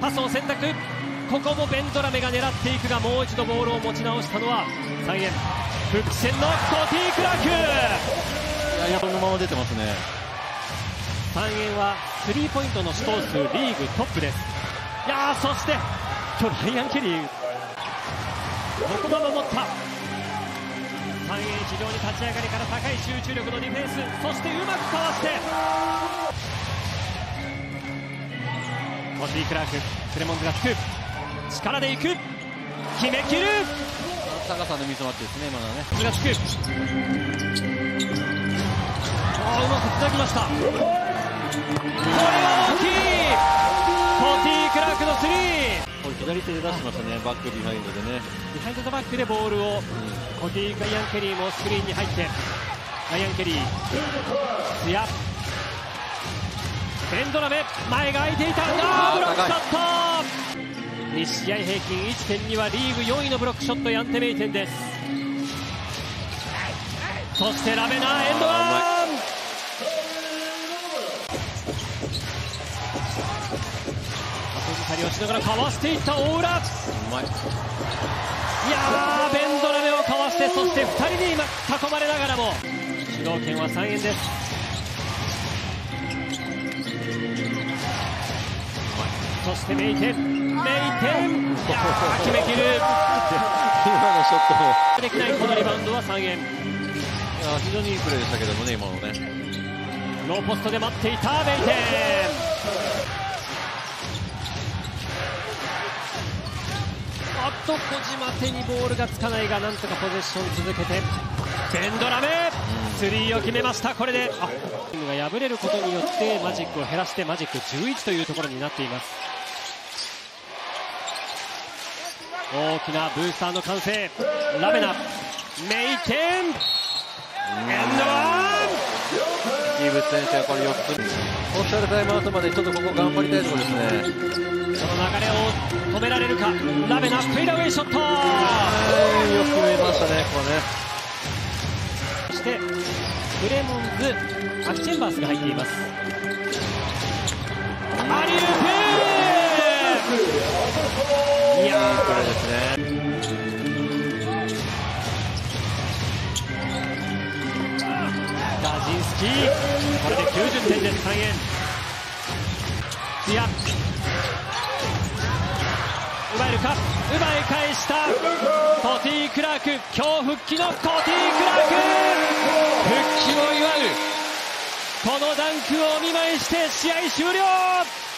パスを選択。ここもベンドラメが狙っていくがもう一度ボールを持ち直したのは3円復帰戦のコティ・クラーク。いやこのまま出てますね。3円はスリーポイントの試投数リーグトップです。いやそして今日ライアン・ケリー。ここは守った。3円非常に立ち上がりから高い集中力のディフェンス。そしてうまくかわしてコティ・クラーク、クレモンズがつく。力でいく。決めきる。高さのミスマッチですね今のはね。気がつく。あうまくました。これは大きい。コティ・クラークのスリー。これ左手で出してましたねバックビハインドでね。ビハインドザバックでボールをコティ・ライアン・ケリーもスクリーンに入って。ライアン・ケリー。ツヤベンドラメ前が空いていたあブロックショット。2試合平均1.2はリーグ4位のブロックショットヤンテメイテンです。そしてラベナーエンドワン後ずかりをしながらかわしていった大浦。うまいいやーベンドラメをかわしてそして2人に今囲まれながらも主導権は3円です。そしてメイテン。メイテン。決めきる。今のショットも。できないこのリバウンドは3円。いや非常にいいプレーでしたけどもね今のね。ローポストで待っていたメイテン。あっと小島手にボールがつかないがなんとかポゼッション続けて。ベンドラメスリーを決めました。これであチームが敗れることによってマジックを減らしてマジック11というところになっています。大きなブースターの歓声ラベナメイテン。エンドワン。イーブス選手はこれ4つ。タイムアウトまでちょっとここ頑張りたいところですね。その流れを止められるか。ラベナフェイダーウェイショット。はいよく決めましたクレモンズアキチェンバースが入っています。アリウープいやーこれですね。ガジンスキーこれで90点です。3円ツヤ奪えるか？奪い返したティ・クラーク今日復帰のコティ・クラーク。復帰を祝う。このダンクをお見舞いして試合終了。